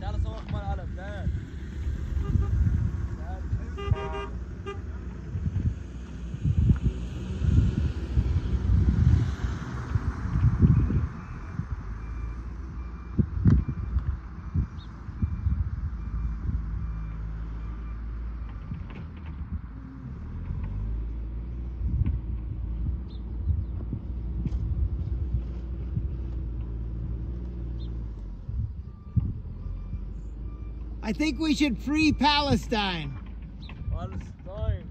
تعال تعال صور أخبار العالم تعال. I think we should free Palestine. Palestine.